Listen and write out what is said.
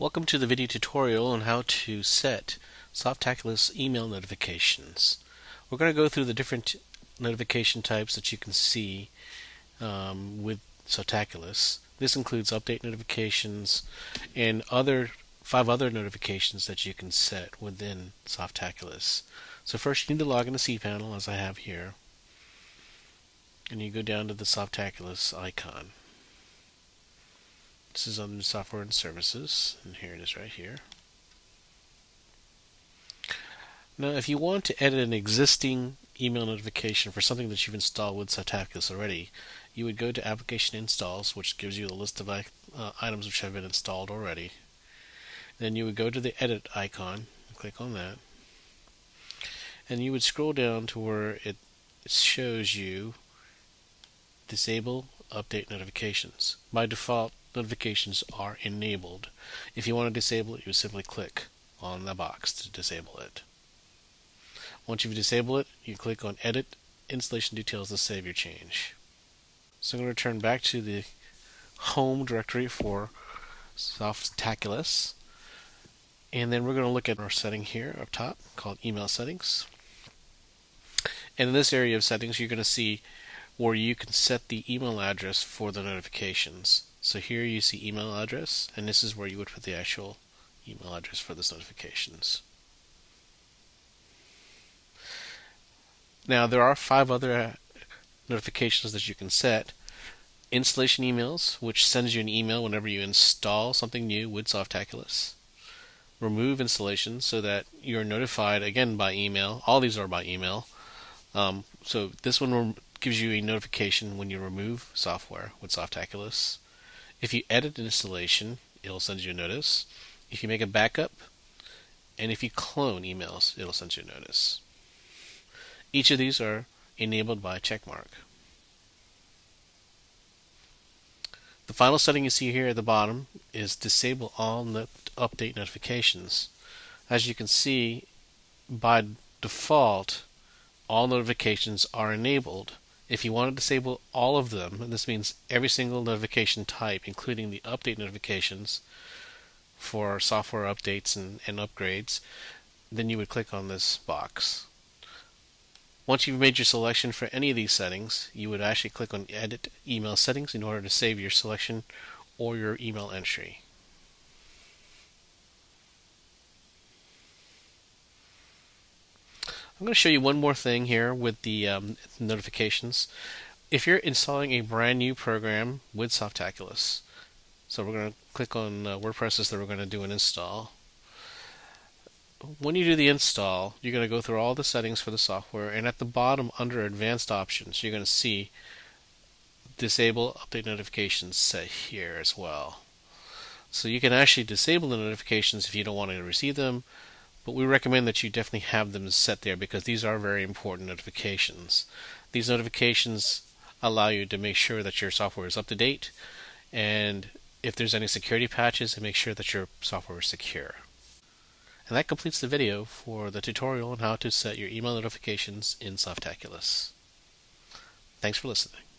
Welcome to the video tutorial on how to set Softaculous email notifications. We're going to go through the different notification types that you can see um, with Softaculous. This includes update notifications and other five other notifications that you can set within Softaculous. So first you need to log into cPanel as I have here and you go down to the Softaculous icon. This is under software and services, and here it is right here. Now, if you want to edit an existing email notification for something that you've installed with Softaculous already, you would go to Application Installs, which gives you a list of uh, items which have been installed already. Then you would go to the Edit icon, click on that, and you would scroll down to where it shows you Disable Update Notifications. By default, notifications are enabled. If you want to disable it, you simply click on the box to disable it. Once you've disabled it, you click on Edit Installation Details to save your change. So I'm going to return back to the home directory for Softaculous. And then we're going to look at our setting here up top called Email Settings. And in this area of settings, you're going to see where you can set the email address for the notifications. So here you see email address, and this is where you would put the actual email address for this notifications. Now there are five other notifications that you can set. Installation emails, which sends you an email whenever you install something new with Softaculous. Remove installation so that you're notified again by email. All these are by email. Um, so this one gives you a notification when you remove software with Softaculous. If you edit an installation, it'll send you a notice. If you make a backup, and if you clone emails, it'll send you a notice. Each of these are enabled by a checkmark. The final setting you see here at the bottom is disable all update notifications. As you can see, by default, all notifications are enabled. If you want to disable all of them, and this means every single notification type, including the update notifications for software updates and, and upgrades, then you would click on this box. Once you've made your selection for any of these settings, you would actually click on Edit Email Settings in order to save your selection or your email entry. I'm going to show you one more thing here with the um, notifications. If you're installing a brand new program with Softaculous, so we're going to click on uh, WordPress that we're going to do an install. When you do the install, you're going to go through all the settings for the software, and at the bottom under Advanced Options, you're going to see Disable Update Notifications set here as well. So you can actually disable the notifications if you don't want to receive them, but we recommend that you definitely have them set there because these are very important notifications. These notifications allow you to make sure that your software is up to date and if there's any security patches and make sure that your software is secure. And that completes the video for the tutorial on how to set your email notifications in Softaculous. Thanks for listening.